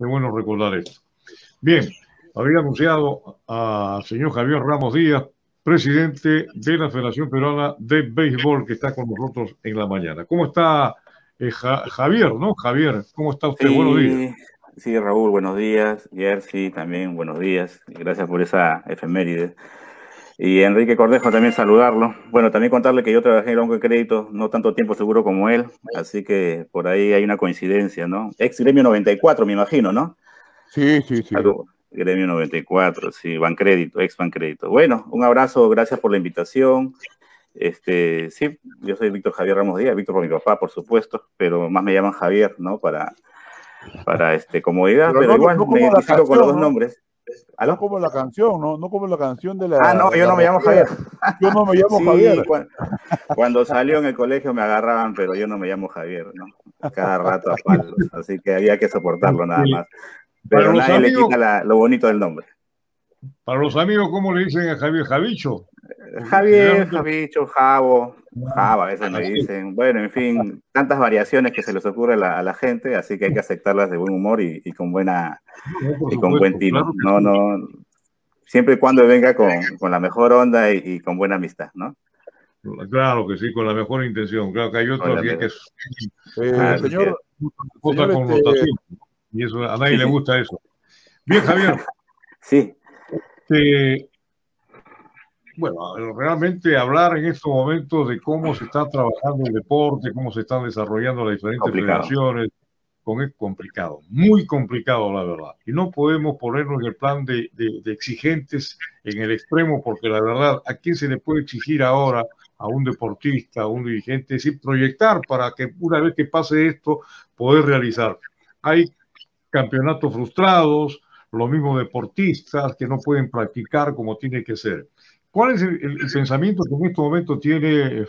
Es bueno recordar esto. Bien, había anunciado al señor Javier Ramos Díaz, presidente de la Federación Peruana de Béisbol, que está con nosotros en la mañana. ¿Cómo está eh, Javier, no? Javier, ¿cómo está usted? buenos días. Sí, Raúl, buenos días. Jersey, también buenos días. Gracias por esa efeméride. Y Enrique Cordejo también saludarlo. Bueno, también contarle que yo trabajé en el Banco de Crédito no tanto tiempo seguro como él, así que por ahí hay una coincidencia, ¿no? Ex gremio 94, me imagino, ¿no? Sí, sí, sí. Gremio 94, sí, Bancrédito, ex Bancrédito. Bueno, un abrazo, gracias por la invitación. Este, sí, yo soy Víctor Javier Ramos Díaz, Víctor por mi papá, por supuesto, pero más me llaman Javier, ¿no? Para, para este, comodidad, pero, igual me identifico con los dos nombres. No como la canción, ¿no? No como la canción de la. Ah, no, yo no me llamo Javier. Yo no me llamo Javier. Cuando, salió en el colegio me agarraban, pero yo no me llamo Javier, ¿no? Cada rato a palos. Así que había que soportarlo nada más. Pero nadie le quita lo bonito del nombre. Para los amigos, ¿cómo le dicen a Javier Javicho? Javier, Javicho, Javo, Java, a veces me dicen. Bueno, en fin, tantas variaciones que se les ocurre a la, gente, así que hay que aceptarlas de buen humor y, con buena y con buen tino. No, no, siempre y cuando venga con, la mejor onda y, con buena amistad, ¿no? Claro que sí, con la mejor intención. Claro que hay otros que es eh, señor, otra este, connotación. Y eso a nadie le gusta eso. Bien, Javier. sí. Este, bueno, realmente hablar en estos momentos de cómo se está trabajando el deporte, cómo se están desarrollando las diferentes federaciones, con es complicado, muy complicado la verdad. Y no podemos ponernos en el plan de, exigentes en el extremo, porque la verdad, ¿a quién se le puede exigir ahora a un deportista, a un dirigente? Es decir, proyectar para que una vez que pase esto, poder realizar. Hay campeonatos frustrados, los mismos deportistas que no pueden practicar como tiene que ser. ¿Cuál es el, pensamiento que en este momento tiene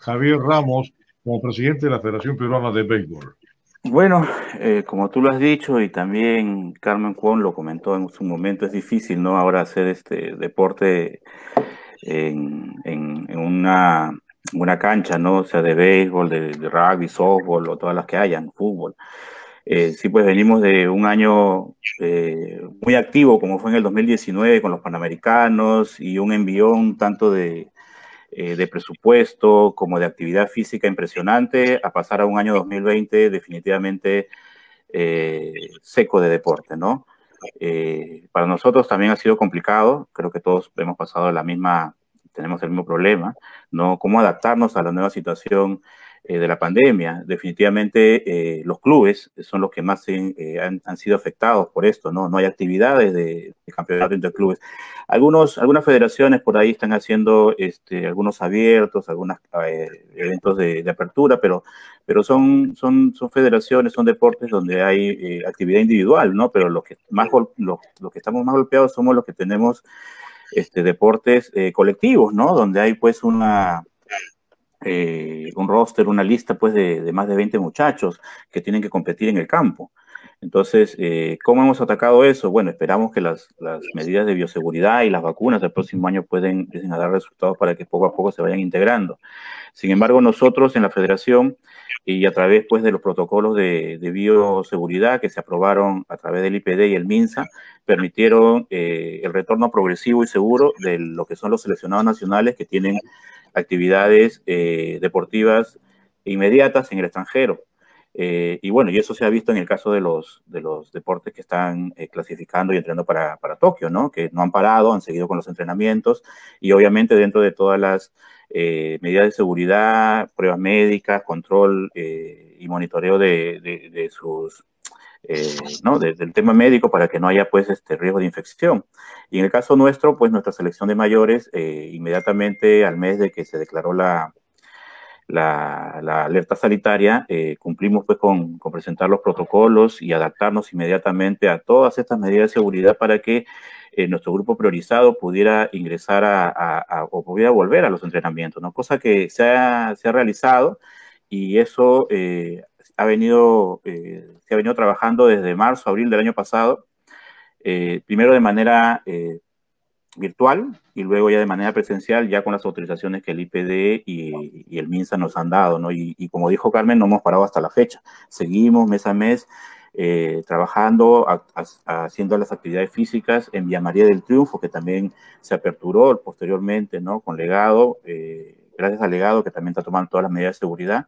Javier Ramos como presidente de la Federación Peruana de Béisbol? Bueno, eh, como tú lo has dicho y también Carmen Cuón lo comentó en su momento, es difícil, ¿no? Ahora hacer este deporte en, una, una, cancha, ¿no? O sea, de béisbol, de rugby, softball o todas las que hayan, fútbol. Eh, sí, pues venimos de un año eh, muy activo, como fue en el 2019 con los Panamericanos y un envión tanto de, eh, de presupuesto como de actividad física impresionante, a pasar a un año 2020 definitivamente seco de deporte, ¿no? para nosotros también ha sido complicado, creo que todos hemos pasado la misma, tenemos el mismo problema, ¿no? Cómo adaptarnos a la nueva situación eh, de la pandemia. Definitivamente eh, los clubes son los que más eh, han, sido afectados por esto, ¿no? No hay actividades de, campeonato entre clubes. Algunos, algunas federaciones por ahí están haciendo este, algunos abiertos, algunos eventos de, apertura, pero, pero son, son, federaciones, son deportes donde hay actividad individual, ¿no? Pero los que, más, los, que estamos más golpeados somos los que tenemos este, deportes colectivos, ¿no? Donde hay pues una eh, un roster, una lista pues de, más de 20 muchachos que tienen que competir en el campo. Entonces, eh, ¿cómo hemos atacado eso? Bueno, esperamos que las, medidas de bioseguridad y las vacunas del próximo año pueden empiecen dar resultados para que poco a poco se vayan integrando. Sin embargo, nosotros en la federación y a través pues, de los protocolos de, bioseguridad que se aprobaron a través del IPD y el MINSA, permitieron eh, el retorno progresivo y seguro de lo que son los seleccionados nacionales que tienen actividades eh, deportivas inmediatas en el extranjero. Eh, y bueno, y eso se ha visto en el caso de los, de los deportes que están eh, clasificando y entrenando para, para, Tokio, ¿no? Que no han parado, han seguido con los entrenamientos y obviamente dentro de todas las medidas de seguridad, pruebas médicas, control y monitoreo de, de, sus, ¿no? del tema médico para que no haya pues este riesgo de infección. Y en el caso nuestro, pues nuestra selección de mayores, eh, inmediatamente al mes de que se declaró la, la, alerta sanitaria, eh, cumplimos pues con, presentar los protocolos y adaptarnos inmediatamente a todas estas medidas de seguridad para que eh, nuestro grupo priorizado pudiera ingresar a, o pudiera volver a los entrenamientos, ¿no? Cosa que se ha, se ha realizado y eso ha venido, se ha venido trabajando desde marzo, abril del año pasado eh, primero de manera eh, virtual y luego ya de manera presencial, ya con las autorizaciones que el IPD y, el MINSA nos han dado, ¿no? Y, como dijo Carmen, no hemos parado hasta la fecha. Seguimos mes a mes eh, trabajando, haciendo las actividades físicas en Vía María del Triunfo, que también se aperturó posteriormente, ¿no? Con legado, eh, gracias al legado que también está tomando todas las medidas de seguridad.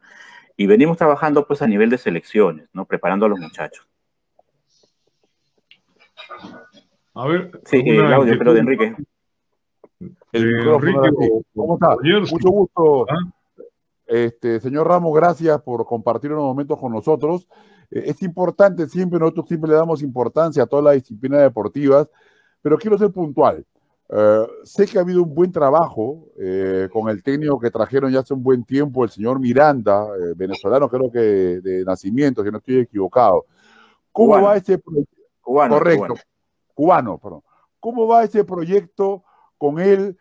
Y venimos trabajando pues a nivel de selecciones, ¿no? Preparando a los muchachos. A ver. Sí, el audio, pero de Enrique. Enrique, ¿cómo está? Mucho gusto. ¿Ah? Este, señor Ramos, gracias por compartir unos momentos con nosotros. Eh, es importante siempre, nosotros siempre le damos importancia a todas las disciplinas deportivas, pero quiero ser puntual. Eh, sé que ha habido un buen trabajo eh, con el técnico que trajeron ya hace un buen tiempo, el señor Miranda, venezolano creo que de, nacimiento, si no estoy equivocado. ¿Cómo va ese proyecto? Cubano, Correcto, cubano. perdón. ¿Cómo va ese proyecto con él?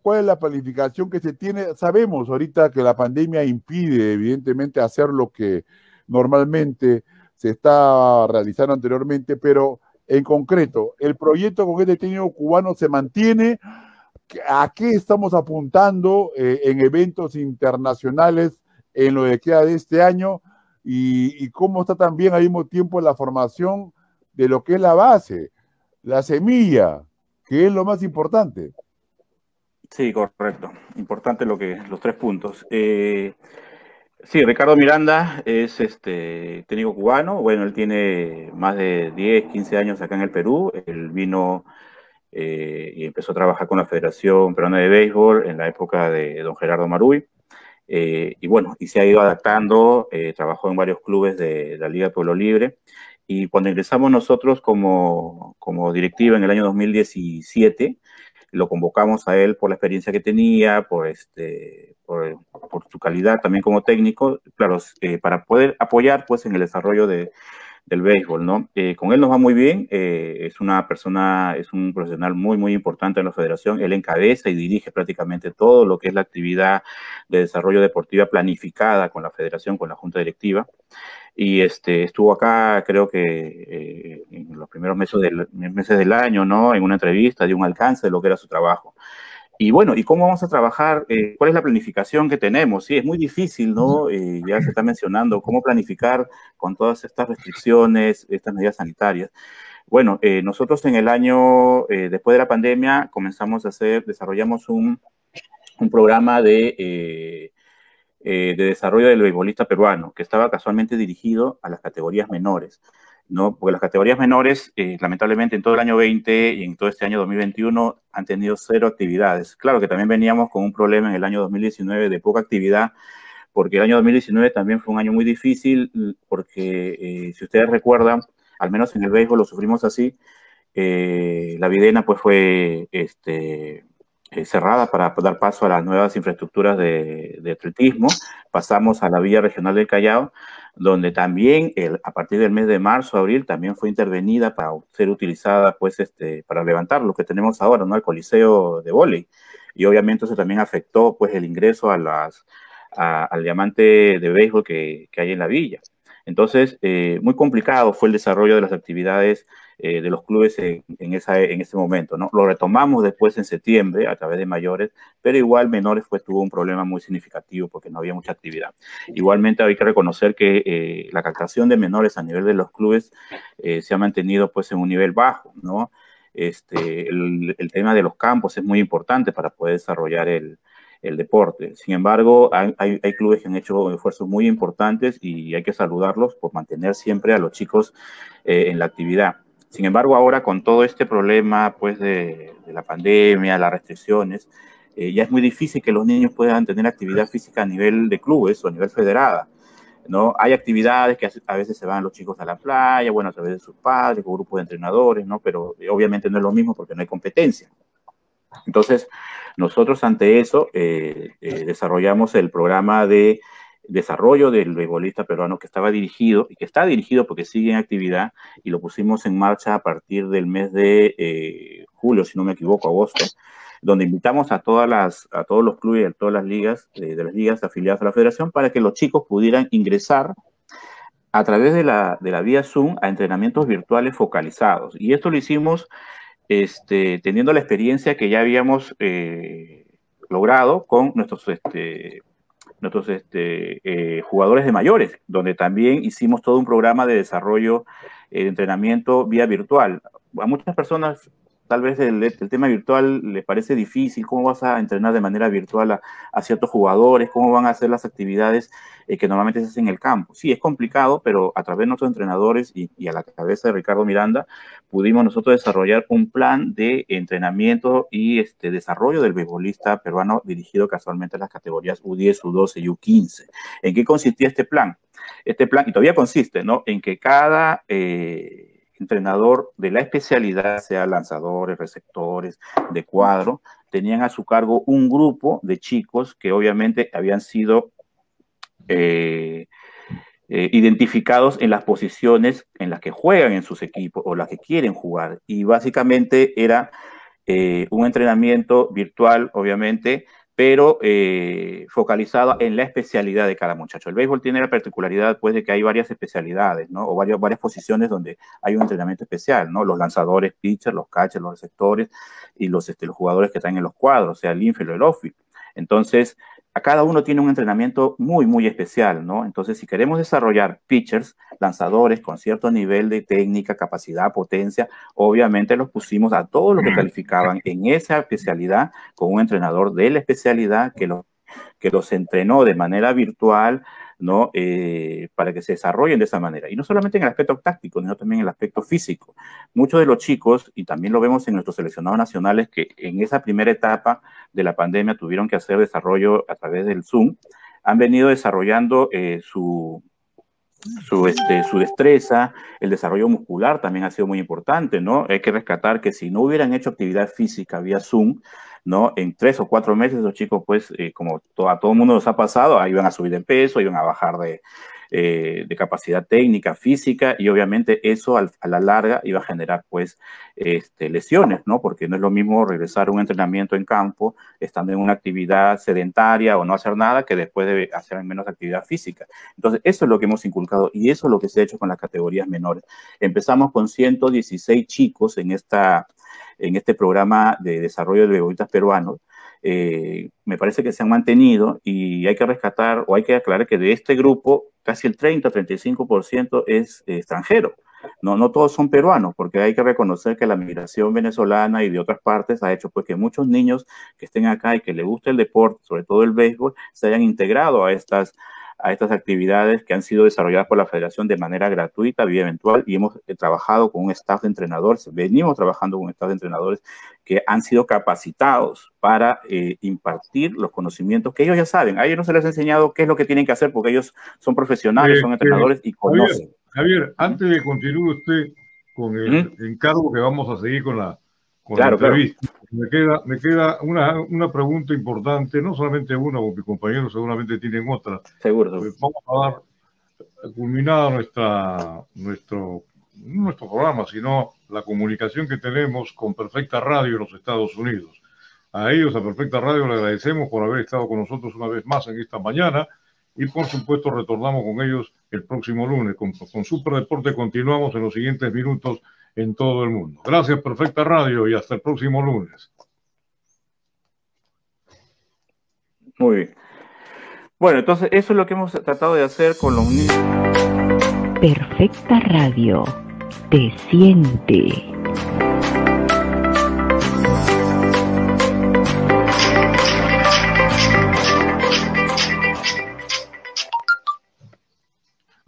¿Cuál es la planificación que se tiene? Sabemos ahorita que la pandemia impide, evidentemente, hacer lo que normalmente se está realizando anteriormente, pero en concreto, ¿el proyecto con este técnico cubano se mantiene? ¿A qué estamos apuntando eh, en eventos internacionales en lo que queda de este año? Y, cómo está también al mismo tiempo la formación de lo que es la base, la semilla, que es lo más importante. Sí, correcto. Importante lo que los tres puntos. Eh, sí, Ricardo Miranda es este técnico cubano. Bueno, él tiene más de 10, 15 años acá en el Perú. Él vino eh, y empezó a trabajar con la Federación Peruana de Béisbol en la época de don Gerardo Maruy. Eh, y bueno, y se ha ido adaptando, trabajó en varios clubes de, la Liga Pueblo Libre. Y cuando ingresamos nosotros como, como directiva en el año 2017, lo convocamos a él por la experiencia que tenía, por, este, por, su calidad también como técnico, claro, eh, para poder apoyar pues en el desarrollo de, del béisbol, ¿no? Eh, con él nos va muy bien, eh, es una persona, es un profesional muy, muy importante en la federación, él encabeza y dirige prácticamente todo lo que es la actividad de desarrollo deportiva planificada con la federación, con la junta directiva y este, estuvo acá, creo que eh, en los primeros meses del, meses del año, ¿no? En una entrevista, dio un alcance de lo que era su trabajo. Y bueno, ¿y cómo vamos a trabajar? Eh, ¿Cuál es la planificación que tenemos? Sí, es muy difícil, ¿no? Eh, ya se está mencionando cómo planificar con todas estas restricciones, estas medidas sanitarias. Bueno, nosotros en el año, después de la pandemia, comenzamos a hacer, desarrollamos un, un programa de eh, de desarrollo del beisbolista peruano, que estaba casualmente dirigido a las categorías menores. ¿No? Porque las categorías menores, eh, lamentablemente, en todo el año 20 y en todo este año 2021 han tenido cero actividades. Claro que también veníamos con un problema en el año 2019 de poca actividad, porque el año 2019 también fue un año muy difícil, porque eh, si ustedes recuerdan, al menos en el béisbol lo sufrimos así, la videna pues fue este, eh, cerrada para dar paso a las nuevas infraestructuras de, atletismo. Pasamos a la Villa Regional del Callao, donde también a partir del mes de marzo, abril, también fue intervenida para ser utilizada, pues, este, para levantar lo que tenemos ahora, ¿no? El Coliseo de Voley. Y obviamente eso también afectó, pues, el ingreso a las, al diamante de béisbol que, que, hay en la villa. Entonces, eh, muy complicado fue el desarrollo de las actividades eh, de los clubes en, esa, en ese momento. ¿no? Lo retomamos después en septiembre a través de mayores, pero igual menores pues tuvo un problema muy significativo porque no había mucha actividad. Igualmente hay que reconocer que eh, la captación de menores a nivel de los clubes eh, se ha mantenido pues en un nivel bajo, ¿no? Este, el, tema de los campos es muy importante para poder desarrollar el, el deporte. Sin embargo, hay, hay, clubes que han hecho esfuerzos muy importantes y hay que saludarlos por mantener siempre a los chicos en la actividad. Sin embargo, ahora con todo este problema pues, de, la pandemia, las restricciones, eh, ya es muy difícil que los niños puedan tener actividad física a nivel de clubes o a nivel federada. ¿no? Hay actividades que a veces se van los chicos a la playa, bueno, a través de sus padres, o grupos de entrenadores, ¿no? pero eh, obviamente no es lo mismo porque no hay competencia. Entonces, nosotros ante eso eh, desarrollamos el programa de desarrollo del beisbolista peruano que estaba dirigido y que está dirigido porque sigue en actividad y lo pusimos en marcha a partir del mes de eh, julio, si no me equivoco, agosto, donde invitamos a todas las a todos los clubes de todas las ligas eh, de las ligas afiliadas a la Federación para que los chicos pudieran ingresar a través de la, de la vía Zoom a entrenamientos virtuales focalizados. Y esto lo hicimos este, teniendo la experiencia que ya habíamos eh, logrado con nuestros este, nuestros este, eh, jugadores de mayores, donde también hicimos todo un programa de desarrollo de entrenamiento vía virtual. A muchas personas tal vez el, tema virtual les parece difícil, cómo vas a entrenar de manera virtual a, ciertos jugadores, cómo van a hacer las actividades eh, que normalmente se hacen en el campo. Sí, es complicado, pero a través de nuestros entrenadores y, a la cabeza de Ricardo Miranda, pudimos nosotros desarrollar un plan de entrenamiento y este desarrollo del beisbolista peruano dirigido casualmente a las categorías U10, U12 y U15. ¿En qué consistía este plan? Este plan, y todavía consiste, ¿no? En que cada... Eh, entrenador de la especialidad, sea lanzadores, receptores, de cuadro, tenían a su cargo un grupo de chicos que obviamente habían sido eh, eh, identificados en las posiciones en las que juegan en sus equipos o las que quieren jugar. Y básicamente era eh, un entrenamiento virtual, obviamente, pero eh, focalizada en la especialidad de cada muchacho. El béisbol tiene la particularidad, pues, de que hay varias especialidades, ¿no? O varias, posiciones donde hay un entrenamiento especial, ¿no? Los lanzadores, pitchers, los catchers, los receptores y los, este, los jugadores que están en los cuadros, sea, el infield o el outfield. Entonces, cada uno tiene un entrenamiento muy, muy especial, ¿no? Entonces, si queremos desarrollar pitchers, lanzadores con cierto nivel de técnica, capacidad, potencia, obviamente los pusimos a todos los que calificaban en esa especialidad con un entrenador de la especialidad que los, que los entrenó de manera virtual, ¿no? Eh, para que se desarrollen de esa manera. Y no solamente en el aspecto táctico, sino también en el aspecto físico. Muchos de los chicos, y también lo vemos en nuestros seleccionados nacionales, que en esa primera etapa de la pandemia tuvieron que hacer desarrollo a través del Zoom, han venido desarrollando eh, su, su, este, su destreza, el desarrollo muscular también ha sido muy importante, ¿no? Hay que rescatar que si no hubieran hecho actividad física vía Zoom, ¿no? En tres o cuatro meses los chicos, pues, eh, como a todo mundo nos ha pasado, iban a subir de peso, iban a bajar de, eh, de capacidad técnica, física, y obviamente eso a la larga iba a generar, pues, este, lesiones, ¿no? Porque no es lo mismo regresar a un entrenamiento en campo, estando en una actividad sedentaria o no hacer nada, que después de hacer menos actividad física. Entonces, eso es lo que hemos inculcado y eso es lo que se ha hecho con las categorías menores. Empezamos con 116 chicos en esta en este programa de desarrollo de beboitas peruanos, eh, me parece que se han mantenido y hay que rescatar o hay que aclarar que de este grupo casi el 30-35% es extranjero. No, no todos son peruanos, porque hay que reconocer que la migración venezolana y de otras partes ha hecho pues que muchos niños que estén acá y que les guste el deporte, sobre todo el béisbol, se hayan integrado a estas a estas actividades que han sido desarrolladas por la federación de manera gratuita, vía eventual, y hemos eh, trabajado con un staff de entrenadores, venimos trabajando con un staff de entrenadores que han sido capacitados para eh, impartir los conocimientos que ellos ya saben. A ellos no se les ha enseñado qué es lo que tienen que hacer porque ellos son profesionales, son entrenadores y conocen. Javier, antes de continuar usted con el encargo que vamos a seguir con la, claro, Me queda, me queda una, una, pregunta importante, no solamente una, porque mis compañeros seguramente tienen otra. Seguro. Vamos a dar culminada nuestra, nuestro, no nuestro programa, sino la comunicación que tenemos con Perfecta Radio en los Estados Unidos. A ellos, a Perfecta Radio, le agradecemos por haber estado con nosotros una vez más en esta mañana y por supuesto retornamos con ellos el próximo lunes. Con, con Super Deporte continuamos en los siguientes minutos en todo el mundo. Gracias, Perfecta Radio, y hasta el próximo lunes. Muy bien. Bueno, entonces eso es lo que hemos tratado de hacer con los niños. Perfecta Radio te siente.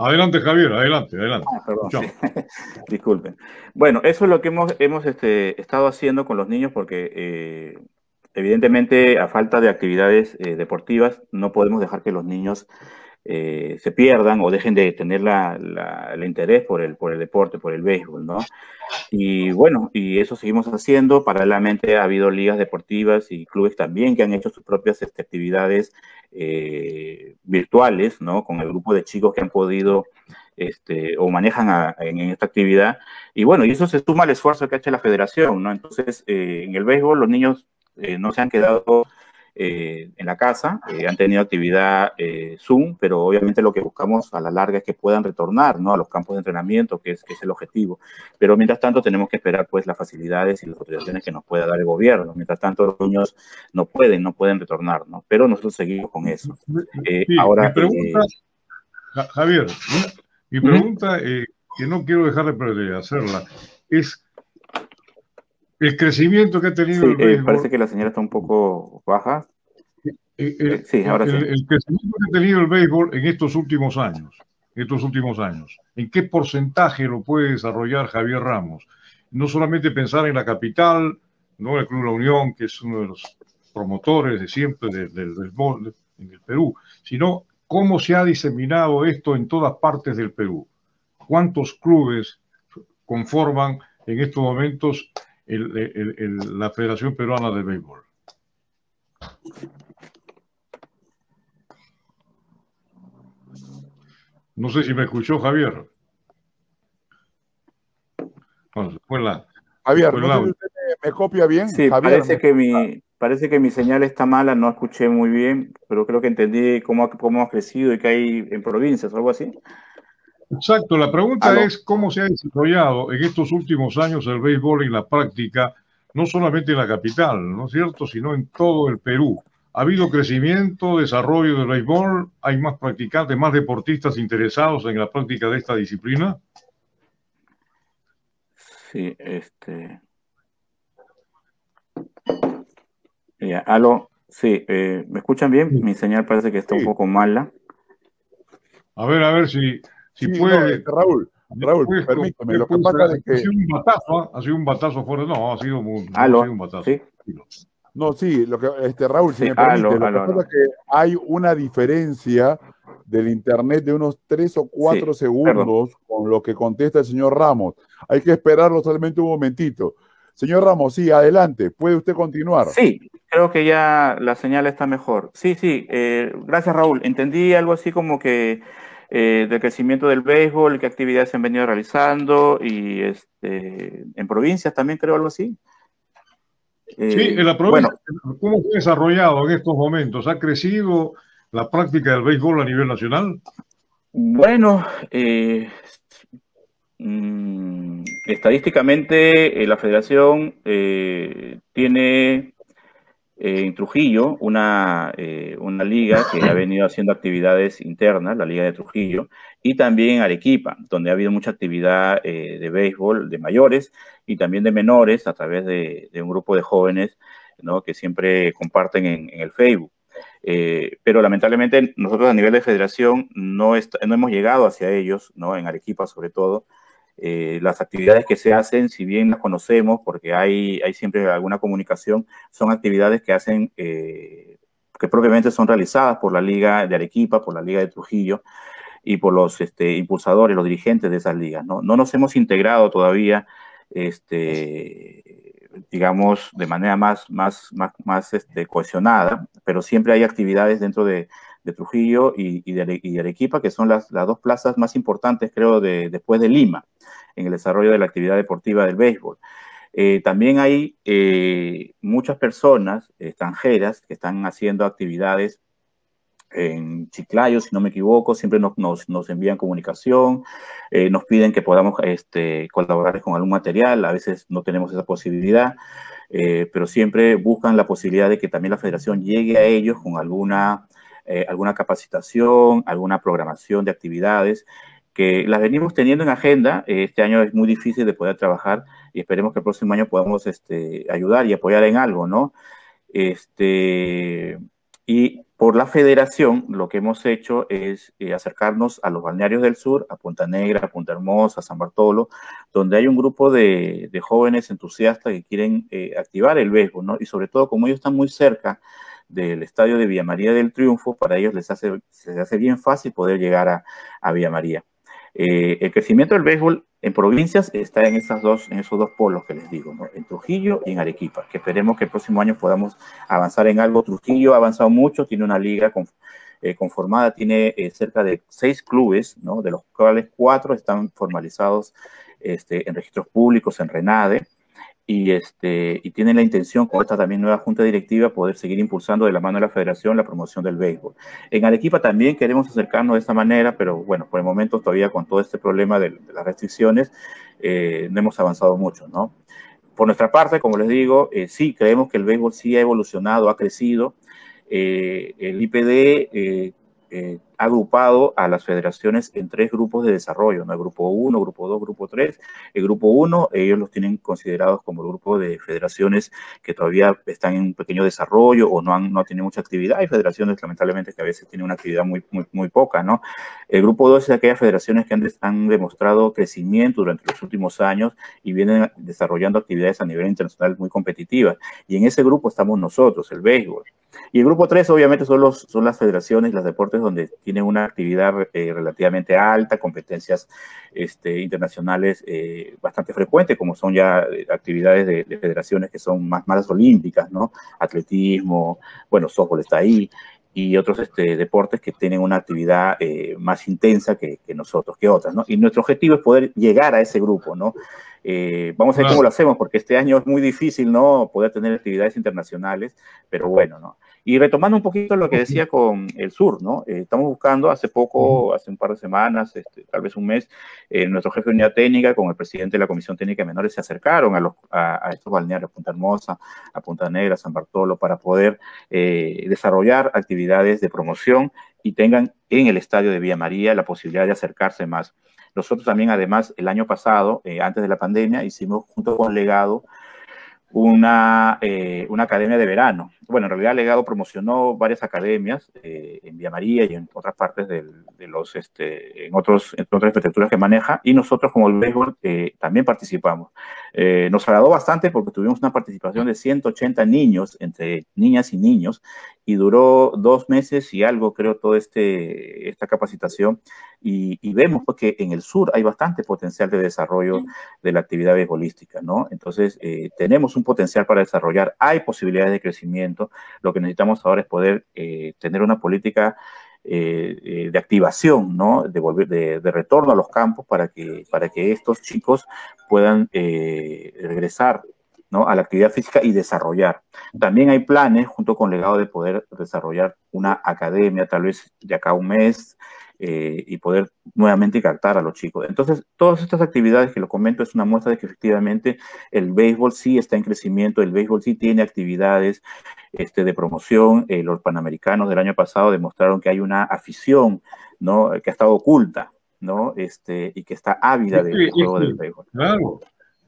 Adelante, Javier, adelante, adelante. Ah, Disculpen. Bueno, eso es lo que hemos, hemos este, estado haciendo con los niños porque eh, evidentemente a falta de actividades eh, deportivas no podemos dejar que los niños eh, se pierdan o dejen de tener la, el interés por el, por el deporte, por el béisbol, ¿no? Y bueno, y eso seguimos haciendo. Paralelamente ha habido ligas deportivas y clubes también que han hecho sus propias este, actividades eh, virtuales, ¿no? Con el grupo de chicos que han podido este, o manejan en, esta actividad. Y bueno, y eso se suma al esfuerzo que ha hecho la federación, ¿no? Entonces, eh, en el béisbol los niños no se han quedado eh, en la casa, eh, han tenido actividad eh, Zoom, pero obviamente lo que buscamos a la larga es que puedan retornar ¿no? a los campos de entrenamiento, que es, que es el objetivo. Pero mientras tanto tenemos que esperar pues las facilidades y las autorizaciones que nos pueda dar el gobierno. Mientras tanto los niños no pueden, no pueden retornar, ¿no? Pero nosotros seguimos con eso. ahora, mi pregunta, Javier, mi pregunta, que no quiero dejar de hacerla, es el crecimiento que ha tenido el béisbol. parece que la señora está un poco baja. El, sí, ahora sí. El, crecimiento que ha tenido el béisbol en estos últimos años, estos últimos años, ¿en qué porcentaje lo puede desarrollar Javier Ramos? No solamente pensar en la capital, no el Club La Unión, que es uno de los promotores de siempre del béisbol en el Perú, sino cómo se ha diseminado esto en todas partes del Perú. ¿Cuántos clubes conforman en estos momentos la Federación Peruana de Béisbol. No sé si me escuchó Javier. Javier, me, copia bien? Sí, parece, que mi, parece que mi señal está mala, no escuché muy bien, pero creo que entendí cómo, cómo ha crecido y que hay en provincias o algo así. Exacto, la pregunta es cómo se ha desarrollado en estos últimos años el béisbol en la práctica, no solamente en la capital, ¿no es cierto?, sino en todo el Perú. ¿Ha habido crecimiento, desarrollo del béisbol? ¿Hay más practicantes, más deportistas interesados en la práctica de esta disciplina? Sí, este. Ya, aló, sí, eh, ¿me escuchan bien? Mi señal parece que está un poco mala. A ver, a ver si si puede. Este, Raúl, Raúl, permítame. Lo que pasa es que. Ha sido un batazo, ¿ah? ha sido un batazo fuera. No, ha sido, muy, ha sido un batazo. ¿Sí? No, sí, lo que, este, Raúl, si me permite, lo que pasa es que hay una diferencia del internet de unos tres o cuatro segundos con lo que contesta el señor Ramos. Hay que esperarlo solamente un momentito. Señor Ramos, sí, adelante, puede usted continuar. Sí, creo que ya la señal está mejor. Sí, sí, eh, gracias Raúl. Entendí algo así como que eh, del crecimiento del béisbol, qué actividades se han venido realizando y este, en provincias también creo algo así. Sí, en la eh, provincia, ¿cómo se ha desarrollado en estos momentos? ¿Ha crecido la práctica del béisbol a nivel nacional? Bueno, eh, mm, estadísticamente la federación tiene eh, en Trujillo una, eh, una liga que ha venido haciendo actividades internas, la Liga de Trujillo, y también en Arequipa, donde ha habido mucha actividad eh, de béisbol de mayores y también de menores a través de, un grupo de jóvenes ¿no? que siempre comparten en, el Facebook. pero lamentablemente nosotros a nivel de federación no, no hemos llegado hacia ellos, ¿no? en Arequipa sobre todo, eh, las actividades que se hacen, si bien las conocemos, porque hay, hay siempre alguna comunicación, son actividades que hacen, eh, que propiamente son realizadas por la Liga de Arequipa, por la Liga de Trujillo y por los este, impulsadores, los dirigentes de esas ligas. ¿no? no nos hemos integrado todavía, este, digamos, de manera más, más, este, cohesionada, pero siempre hay actividades dentro de, de Trujillo y, de, Arequipa, que son las, las, dos plazas más importantes, creo, de, después de Lima, en el desarrollo de la actividad deportiva del béisbol. Eh, también hay eh, muchas personas extranjeras que están haciendo actividades en Chiclayo, si no me equivoco, siempre nos, nos, envían comunicación, eh, nos piden que podamos este, colaborar con algún material, a veces no tenemos esa posibilidad, pero siempre buscan la posibilidad de que también la federación llegue a ellos con alguna alguna capacitación, alguna programación de actividades las venimos teniendo en agenda. Este año es muy difícil de poder trabajar y esperemos que el próximo año podamos este, ayudar y apoyar en algo, ¿no? Este, y por la federación lo que hemos hecho es eh, acercarnos a los balnearios del sur, a Punta Negra, a Punta Hermosa, a San Bartolo, donde hay un grupo de, jóvenes entusiastas que quieren eh, activar el béisbol, ¿no? Y sobre todo como ellos están muy cerca del estadio de Villa María del Triunfo, para ellos les hace, se les hace bien fácil poder llegar a Villa María. Eh, el crecimiento del béisbol en provincias está en, esas dos, en esos dos polos que les digo, en Trujillo y en Arequipa, que esperemos que el próximo año podamos avanzar en algo. Trujillo ha avanzado mucho, tiene una liga eh, conformada, tiene eh, cerca de seis clubes, ¿no? de los cuales cuatro están formalizados este, en registros públicos, en RENADE. Y, este, y tienen la intención con esta también nueva junta directiva poder seguir impulsando de la mano de la federación la promoción del béisbol. En Arequipa también queremos acercarnos de esta manera, pero bueno, por el momento todavía con todo este problema de, las restricciones eh, no hemos avanzado mucho, ¿no? Por nuestra parte, como les digo, eh, sí creemos que el béisbol sí ha evolucionado, ha crecido. Eh, el IPD eh, agrupado a las federaciones en tres grupos de desarrollo, ¿no? El grupo 1, grupo 2, grupo 3. El grupo 1, ellos los tienen considerados como el grupo de federaciones que todavía están en un pequeño desarrollo o no, han, no tienen mucha actividad. Hay federaciones, lamentablemente, que a veces tienen una actividad muy, muy, muy poca, ¿no? El grupo 2 es aquellas federaciones que han, han demostrado crecimiento durante los últimos años y vienen desarrollando actividades a nivel internacional muy competitivas. Y en ese grupo estamos nosotros, el béisbol. Y el grupo 3 obviamente son, los, son las federaciones, los deportes donde tienen una actividad eh, relativamente alta, competencias este, internacionales eh, bastante frecuentes, como son ya eh, actividades de, federaciones que son más, más olímpicas, ¿no? Atletismo, bueno, softball está ahí, y otros este, deportes que tienen una actividad más intensa que, nosotros, que otras, ¿no? Y nuestro objetivo es poder llegar a ese grupo, ¿no? Vamos a ver cómo lo hacemos, porque este año es muy difícil, ¿no? Poder tener actividades internacionales, pero bueno, ¿no? Y retomando un poquito lo que decía con el sur, ¿no? Eh, estamos buscando hace poco, hace un par de semanas, este, tal vez un mes, eh, nuestro jefe de unidad técnica con el presidente de la Comisión Técnica de Menores se acercaron a, los, a, estos balnearios, Punta Hermosa, a Punta Negra, San Bartolo, para poder eh, desarrollar actividades de promoción y tengan en el estadio de Villa María la posibilidad de acercarse más. Nosotros también, además, el año pasado, antes de la pandemia, hicimos junto con Legado una, eh, una academia de verano. Bueno, en realidad Legado promocionó varias academias eh, en Vía María y en otras partes de los, este, en, otros, en otras infraestructuras que maneja, y nosotros como el béisbol eh, también participamos. nos agradó bastante porque tuvimos una participación de 180 niños, entre niñas y niños, y duró dos meses y algo, creo, toda este, esta capacitación. Y, vemos pues, que en el sur hay bastante potencial de desarrollo de la actividad beisbolística, ¿no? Entonces, tenemos un potencial para desarrollar, hay posibilidades de crecimiento, lo que necesitamos ahora es poder eh, tener una política eh, eh, de activación, ¿no? De, de, retorno a los campos para que, para que estos chicos puedan regresar ¿no? a la actividad física y desarrollar. También hay planes, junto con Legado, de poder desarrollar una academia, tal vez de acá a un mes, eh, y poder nuevamente captar a los chicos. Entonces, todas estas actividades que lo comento es una muestra de que efectivamente el béisbol sí está en crecimiento, el béisbol sí tiene actividades este, de promoción. Eh, los panamericanos del año pasado demostraron que hay una afición ¿no? que ha estado oculta ¿no? este, y que está ávida del juego del béisbol. Claro,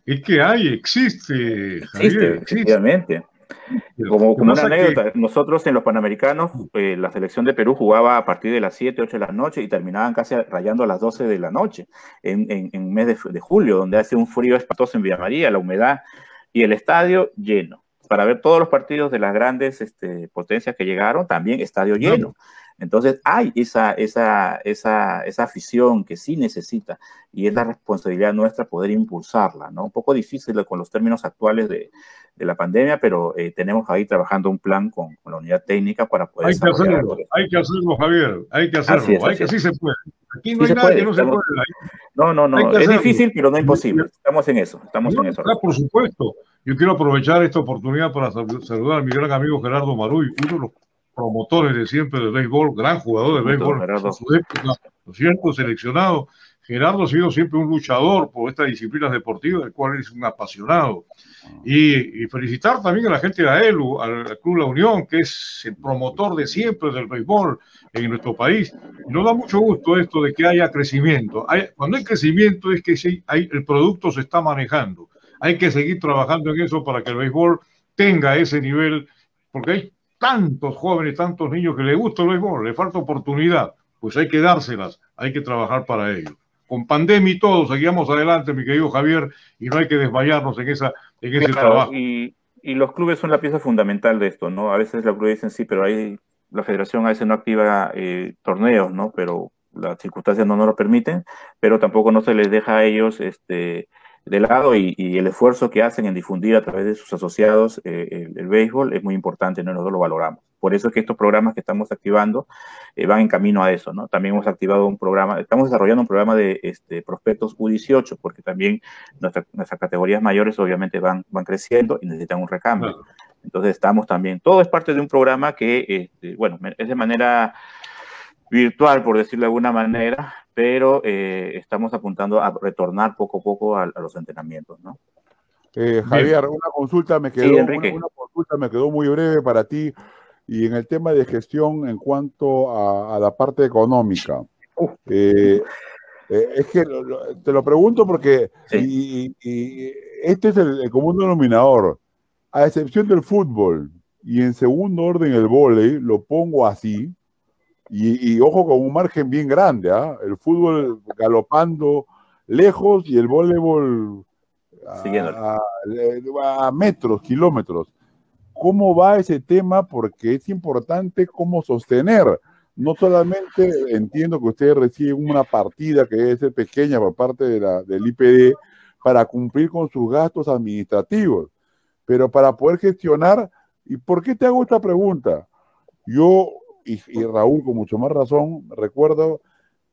es que hay, existe. existe, efectivamente. Como, como una anécdota, nosotros en los Panamericanos, eh, la selección de Perú jugaba a partir de las 7, 8 de la noche y terminaban casi rayando a las 12 de la noche, en, en, en mes de, julio, donde hace un frío espantoso en Villa María, la humedad y el estadio lleno. Para ver todos los partidos de las grandes este, potencias que llegaron, también estadio lleno. Entonces hay esa, esa, esa, esa afición que sí necesita y es la responsabilidad nuestra poder impulsarla, ¿no? Un poco difícil con los términos actuales de, de la pandemia, pero eh, tenemos ahí trabajando un plan con, con, la unidad técnica para poder... Hay que hacerlo, hay que hacerlo, Javier, hay que hacerlo, así, es, hay que, sí se puede. Aquí no hay nada que no se puede. No, no, no, es difícil, pero no imposible. Estamos en eso, estamos en eso. por supuesto. Yo quiero aprovechar esta oportunidad para saludar a mi gran amigo Gerardo Maruy, uno de los promotores de siempre del béisbol, gran jugador de béisbol, en su época, ¿no es cierto? Seleccionado. Gerardo ha sido siempre un luchador por estas disciplinas deportivas, del cual es un apasionado. Y, felicitar también a la gente de AELU, al Club La Unión, que es el promotor de siempre del béisbol en nuestro país. Y nos da mucho gusto esto de que haya crecimiento. Hay, cuando hay crecimiento es que sí, hay, el producto se está manejando. Hay que seguir trabajando en eso para que el béisbol tenga ese nivel, porque hay tantos jóvenes, tantos niños que les gusta el béisbol, le falta oportunidad, pues hay que dárselas, hay que trabajar para ello. Con pandemia y todo, seguimos adelante, mi querido Javier, y no hay que desmayarnos en, esa, en ese trabajo. Y, y, los clubes son la pieza fundamental de esto, ¿no? A veces los clubes dicen sí, pero hay, la federación a veces no activa eh, torneos, ¿no? Pero las circunstancias no nos lo permiten, pero tampoco no se les deja a ellos este, de lado y, el esfuerzo que hacen en difundir a través de sus asociados eh, el, béisbol es muy importante, ¿no? nosotros lo valoramos. Por eso es que estos programas que estamos activando eh, van en camino a eso, ¿no? También hemos activado un programa, estamos desarrollando un programa de este, prospectos U18, porque también nuestras categorías mayores obviamente van, van creciendo y necesitan un recambio. Entonces estamos también, todo es parte de un programa que, este, bueno, es de manera virtual, por decirlo de alguna manera, pero eh, estamos apuntando a retornar poco a poco a, los entrenamientos, ¿no? Eh, Javier, una consulta me quedó, una, consulta me quedó muy breve para ti y en el tema de gestión en cuanto a, la parte económica. Eh, es que te lo pregunto porque y, este es el, común denominador, a excepción del fútbol y en segundo orden el vóley, lo pongo así, y, ojo con un margen bien grande, ¿ah? El fútbol galopando lejos y el voleibol a, metros, kilómetros. ¿Cómo va ese tema? Porque es importante cómo sostener. No solamente entiendo que ustedes reciben una partida que debe ser pequeña por parte de la, del IPD para cumplir con sus gastos administrativos, pero para poder gestionar, ¿y por qué te hago esta pregunta? Yo y, Raúl con mucho más razón, recuerdo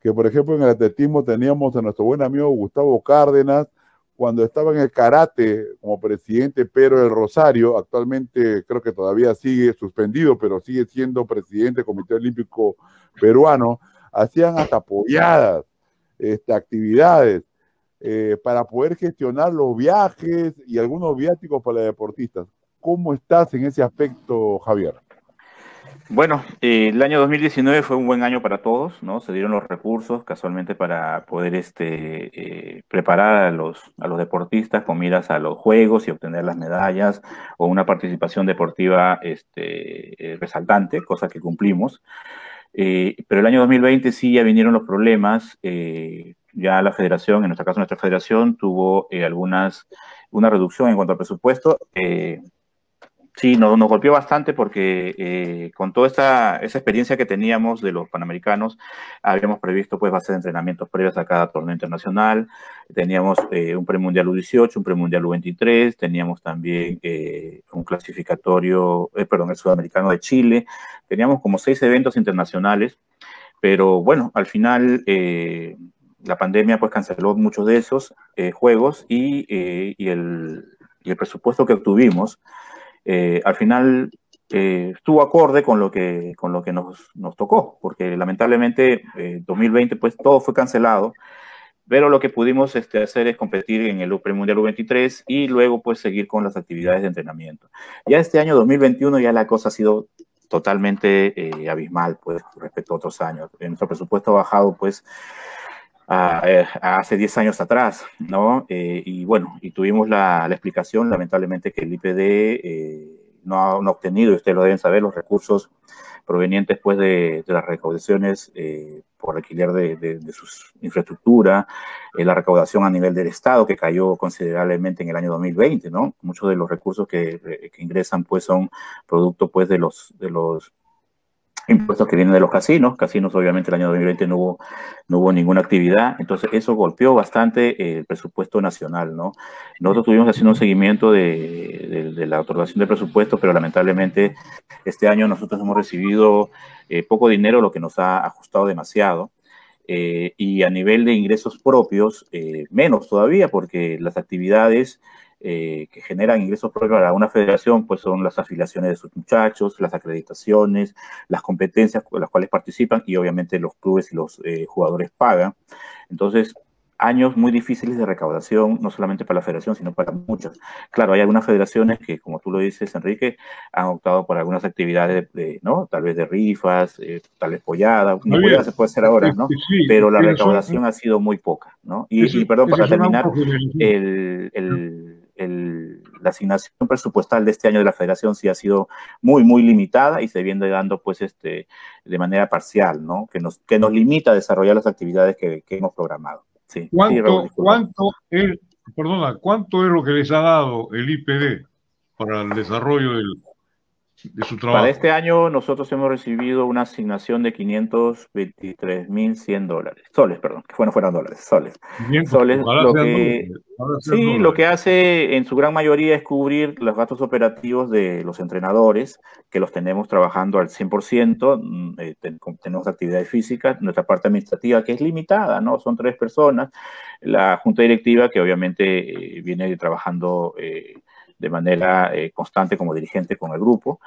que, por ejemplo, en el atletismo teníamos a nuestro buen amigo Gustavo Cárdenas, cuando estaba en el karate como presidente pero el Rosario, actualmente creo que todavía sigue suspendido, pero sigue siendo presidente del Comité Olímpico Peruano, hacían hasta apoyadas este, actividades eh, para poder gestionar los viajes y algunos viáticos para los deportistas. ¿Cómo estás en ese aspecto, Javier? Bueno, eh, el año 2019 fue un buen año para todos, ¿no? Se dieron los recursos casualmente para poder este, eh, preparar a los, a los deportistas con miras a los juegos y obtener las medallas o una participación deportiva este, eh, resaltante, cosa que cumplimos. pero el año 2020 sí ya vinieron los problemas. ya la federación, en nuestro caso nuestra federación, tuvo algunas, una reducción en cuanto al presupuesto Sí, nos, golpeó bastante porque eh, con toda esta, esa experiencia que teníamos de los Panamericanos, habíamos previsto pues bases de entrenamientos previos a cada torneo internacional, teníamos eh, un premundial U18, un premundial U23, teníamos también eh, un clasificatorio, perdón, el sudamericano de Chile, teníamos como seis eventos internacionales, pero bueno, al final la pandemia pues canceló muchos de esos juegos y, y el presupuesto que obtuvimos, eh, al final eh, estuvo acorde con lo que, con lo que nos, nos tocó, porque lamentablemente eh, 2020 pues todo fue cancelado, pero lo que pudimos este, hacer es competir en el Mundial U23 y luego pues seguir con las actividades de entrenamiento. Ya este año 2021 ya la cosa ha sido totalmente eh, abismal pues respecto a otros años. Nuestro presupuesto ha bajado pues hace 10 años atrás, ¿no? Eh, y bueno, y tuvimos la, explicación, lamentablemente, que el IPD eh, no, ha, obtenido, y ustedes lo deben saber, los recursos provenientes pues de, las recaudaciones eh, por alquiler de, de, su infraestructura, la recaudación a nivel del Estado que cayó considerablemente en el año 2020, ¿no? Muchos de los recursos que, que ingresan pues son producto pues de los, de los impuestos que vienen de los casinos. Casinos, obviamente, el año 2020 no hubo, no hubo ninguna actividad. Entonces, eso golpeó bastante el presupuesto nacional, ¿no? Nosotros estuvimos haciendo un seguimiento de, la otorgación del presupuesto, pero lamentablemente este año nosotros hemos recibido eh, poco dinero, lo que nos ha ajustado demasiado. Eh, y a nivel de ingresos propios, eh, menos todavía, porque las actividades eh, que generan ingresos propios para una federación, pues son las afiliaciones de sus muchachos, las acreditaciones, las competencias con las cuales participan y obviamente los clubes y los eh, jugadores pagan. Entonces, años muy difíciles de recaudación, no solamente para la federación, sino para muchas. Claro, hay algunas federaciones que, como tú lo dices, Enrique, han optado por algunas actividades, de, ¿no? Tal vez de rifas, eh, tal vez pollada, no se puede hacer ahora, ¿no? Pero la recaudación ha sido muy poca, ¿no? Y, perdón, para terminar, el, el la asignación presupuestal de este año de la federación sí ha sido muy, muy limitada y se viene dando pues este, de manera parcial, ¿no? Que nos, que nos limita a desarrollar las actividades que, hemos programado. Sí, ¿Cuánto, ¿cuánto, es, perdona, ¿cuánto es lo que les ha dado el IPD para el desarrollo del, de su trabajo. Para este año nosotros hemos recibido una asignación de 523.100 dólares, soles, perdón, que no fueron dólares, soles. soles lo que, sí, lo que hace en su gran mayoría es cubrir los gastos operativos de los entrenadores, que los tenemos trabajando al 100%, mm, eh, tenemos actividades físicas, nuestra parte administrativa que es limitada, ¿no? Son tres personas, la junta directiva que obviamente eh, viene trabajando... Eh, de manera eh, constante como dirigente con el grupo.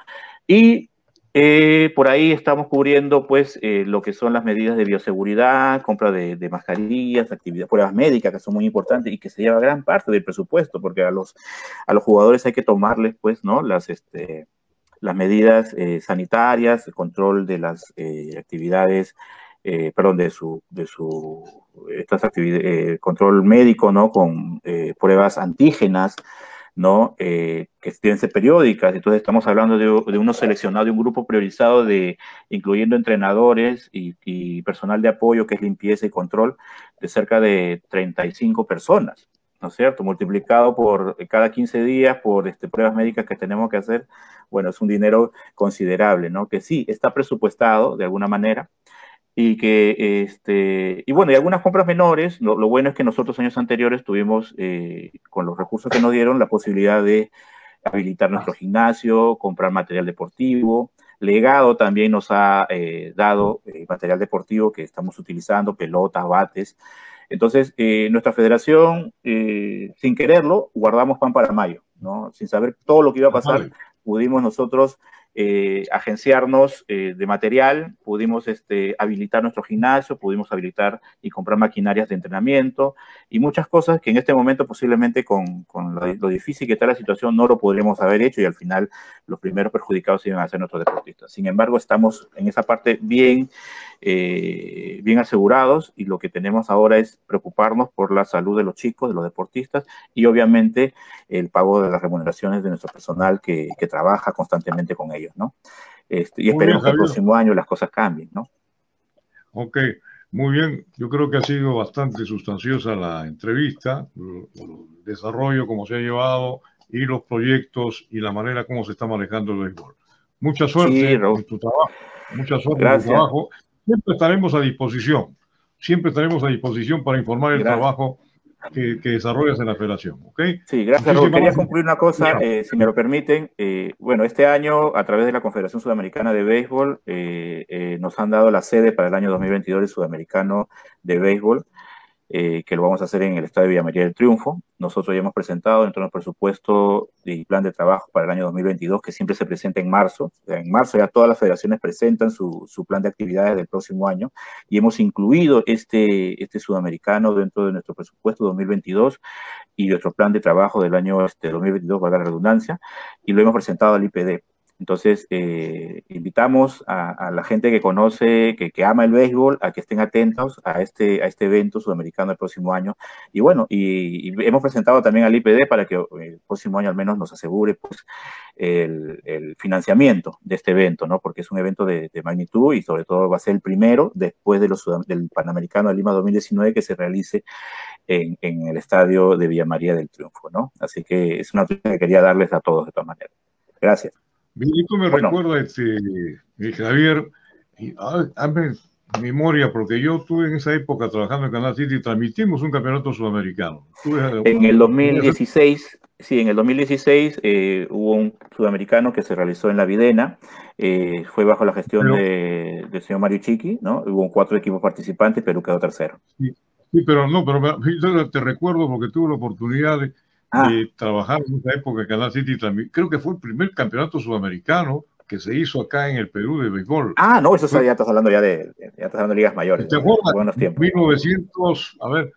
Y eh, por ahí estamos cubriendo pues eh, lo que son las medidas de bioseguridad, compra de, mascarillas, actividades, pruebas médicas que son muy importantes y que se lleva gran parte del presupuesto porque a los, a los jugadores hay que tomarles pues, ¿no? Las, este, las medidas sanitarias, el control de las actividades, perdón, de su, de su estas actividades, control médico, ¿no? Con pruebas antígenas, ¿no? Eh, que tienen periódicas. Entonces estamos hablando de, uno seleccionado, de un grupo priorizado de, incluyendo entrenadores y, personal de apoyo, que es limpieza y control, de cerca de 35 personas, ¿no es cierto? Multiplicado por cada 15 días por este, pruebas médicas que tenemos que hacer, bueno, es un dinero considerable, ¿no? Que sí, está presupuestado de alguna manera, y que, este, y bueno, y algunas compras menores, lo, bueno es que nosotros años anteriores tuvimos, eh, con los recursos que nos dieron, la posibilidad de habilitar nuestro gimnasio, comprar material deportivo. Legado también nos ha eh, dado eh, material deportivo que estamos utilizando, pelotas, bates. Entonces, nuestra federación, sin quererlo, guardamos pan para mayo, ¿no? Sin saber todo lo que iba a pasar, pudimos nosotros eh, agenciarnos eh, de material, pudimos este, habilitar nuestro gimnasio, pudimos habilitar y comprar maquinarias de entrenamiento y muchas cosas que en este momento posiblemente con, con lo, difícil que está la situación no lo podríamos haber hecho y al final los primeros perjudicados iban a ser nuestros deportistas. Sin embargo, estamos en esa parte bien, eh, bien asegurados y lo que tenemos ahora es preocuparnos por la salud de los chicos, de los deportistas y obviamente el pago de las remuneraciones de nuestro personal que, que trabaja constantemente con ellos. ¿no? Este, y esperemos que el próximo año las cosas cambien, ¿no? Ok, muy bien. Yo creo que ha sido bastante sustanciosa la entrevista, el desarrollo, cómo se ha llevado y los proyectos y la manera como se está manejando el béisbol. Mucha suerte en tu trabajo. Mucha suerte en tu trabajo. Siempre estaremos a disposición. Siempre estaremos a disposición para informar el trabajo que, desarrollas en la federación. ¿ok? Sí, gracias, Quería concluir una cosa, eh, si me lo permiten. Eh, bueno, este año, a través de la Confederación Sudamericana de Béisbol, eh, nos han dado la sede para el año 2022 del Sudamericano de Béisbol. Eh, que lo vamos a hacer en el Estadio Villa María del Triunfo. Nosotros ya hemos presentado dentro del presupuesto y plan de trabajo para el año 2022, que siempre se presenta en marzo. En marzo ya todas las federaciones presentan su, su plan de actividades del próximo año y hemos incluido este, este sudamericano dentro de nuestro presupuesto 2022 y nuestro plan de trabajo del año este, 2022, valga la redundancia, y lo hemos presentado al IPD. Entonces, eh, invitamos a, la gente que conoce, que, ama el béisbol, a que estén atentos a este, a este evento sudamericano el próximo año. Y bueno, y, hemos presentado también al IPD para que el próximo año al menos nos asegure pues, el, financiamiento de este evento, ¿no? Porque es un evento de, magnitud y sobre todo va a ser el primero después de los, del Panamericano de Lima 2019 que se realice en, en el estadio de Villa María del Triunfo, ¿no? Así que es una noticia que quería darles a todos de todas maneras. Gracias. Esto me recuerda, este, eh, Javier, hazme memoria, porque yo estuve en esa época trabajando en Canal City y transmitimos un campeonato sudamericano. en el 2016, sí, en el 2016 eh, hubo un sudamericano que se realizó en La Videna, eh, fue bajo la gestión del de, señor Mario Chiqui, ¿no? Hubo cuatro equipos participantes, Perú quedó tercero. Sí, sí pero no, pero te recuerdo porque tuve la oportunidad de Ah. trabajar en esa época en Canal City también. Creo que fue el primer campeonato sudamericano que se hizo acá en el Perú de béisbol. Ah, no, eso ya estás hablando ya de, ya estás hablando de ligas mayores. ¿Te acuerdas? Buenos tiempos. 1900, a ver,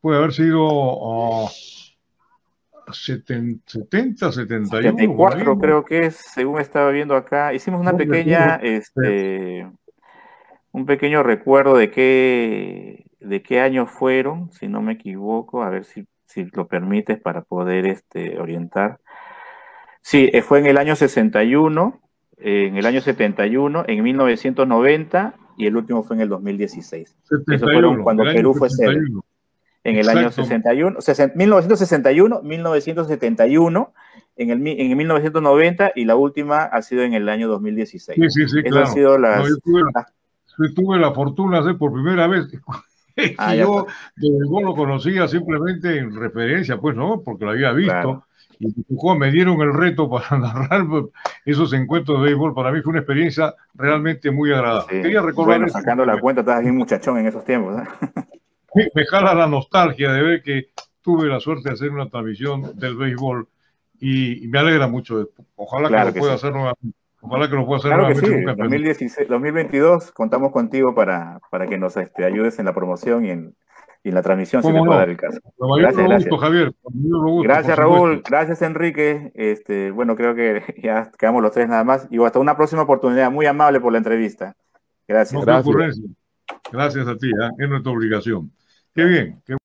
puede haber sido 70, 71. 74 creo que es, según estaba viendo acá. Hicimos una pequeña, este, un pequeño recuerdo de qué, de qué años fueron, si no me equivoco, a ver si si lo permites, para poder este, orientar. Sí, eh, fue en el año 61, en el año 71, en 1990 y el último fue en el 2016. Eso fueron cuando Perú fue sede. En el año 61, 1961, 1971 en el, en 1990 y la última ha sido en el año 2016. Sí, sí, sí, claro. sido las, yo, tuve, la fortuna de por primera vez. Ah, yo de béisbol lo conocía simplemente en referencia, pues no, porque lo había visto. Y me dieron el reto para narrar esos encuentros de béisbol. Para mí fue una experiencia realmente muy agradable. Quería recordar bueno, sacando la cuenta, estás bien muchachón en esos tiempos. ¿eh? Me jala la nostalgia de ver que tuve la suerte de hacer una transmisión del béisbol y, me alegra mucho. Ojalá que lo pueda hacer nuevamente. Ojalá que lo pueda hacer nuevamente. Sí. 2016, 2022 contamos contigo para, para que nos este, ayudes en la promoción y en, y en la transmisión, si no? puede dar el caso. Gracias, gracias. Javier. gracias, Raúl. Gracias, Enrique. Este, bueno, creo que ya quedamos los tres nada más. Y hasta una próxima oportunidad. Muy amable por la entrevista. Gracias. gracias. gracias a ti. ¿eh? Es nuestra obligación. Qué bien. Qué